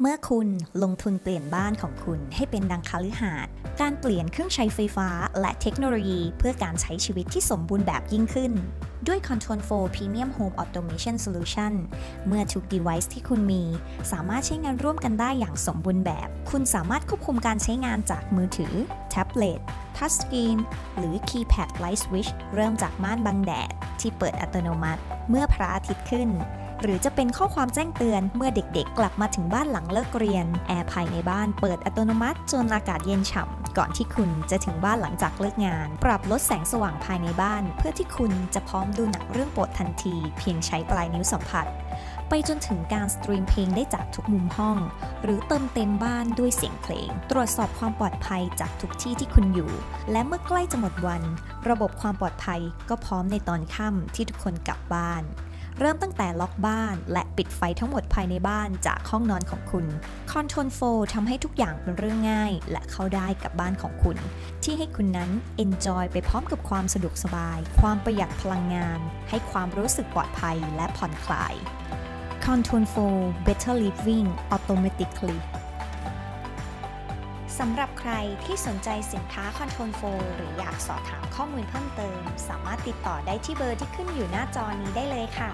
เมื่อคุณลงทุนเปลี่ยนบ้านของคุณให้เป็นดังคาลิหาดการเปลี่ยนเครื่องใช้ไฟฟ้าและเทคโนโลยีเพื่อการใช้ชีวิตที่สมบูรณ์แบบยิ่งขึ้น ด้วย Control 4 Premium Home Automation Solution เมื่อทุก device ที่คุณมี สามารถใช้งานร่วมกันได้อย่างสมบูรณ์แบบ คุณสามารถควบคุมการใช้งานจากมือถือ แท็บเล็ตทัชสกรีนหรือ Keypad Light Switch เริ่มจากม่านบังแดดที่เปิดอัตโนมัติ เมื่อพระอาทิตย์ขึ้น หรือจะเป็นข้อความแจ้งเตือนเมื่อเด็กๆ กลับมาถึงบ้านหลังเลิกเรียน แอร์ภายในบ้านเปิดอัตโนมัติจนอากาศเย็นฉ่ำก่อนที่คุณจะถึงบ้านหลังจากเลิกงาน ปรับลดแสงสว่างภายในบ้าน เพื่อที่คุณจะพร้อมดูหนังเรื่องโปรดทันที เพียงใช้ปลายนิ้วสัมผัสไปจนถึงการ stream เพลงได้จากทุกมุมห้อง หรือเติมเต็มบ้านด้วยเสียงเพลง ตรวจสอบความปลอดภัยจากทุกที่ที่คุณอยู่ และเมื่อใกล้จะหมดวัน ระบบความปลอดภัยก็พร้อมในตอนค่ำที่ทุกคนกลับบ้าน เริ่มตั้งแต่ล็อกบ้านและปิดไฟทั้งหมดภายในบ้านจากห้องนอนของคุณ Control 4ทำให้ทุกอย่างเป็นเรื่องง่าย และเข้าได้กับบ้านของคุณ ที่ให้คุณนั้น enjoy ไปพร้อมกับความสะดวกสบาย ความประหยัดพลังงาน ให้ความรู้สึกปลอดภัยและผ่อนคลาย Control 4 Better Living Automatically สำหรับใครที่สนใจสินค้า Control 4หรืออยากสอบถามข้อมูลเพิ่มเติม สามารถติดต่อได้ที่เบอร์ที่ขึ้นอยู่หน้าจอนี้ได้เลยค่ะ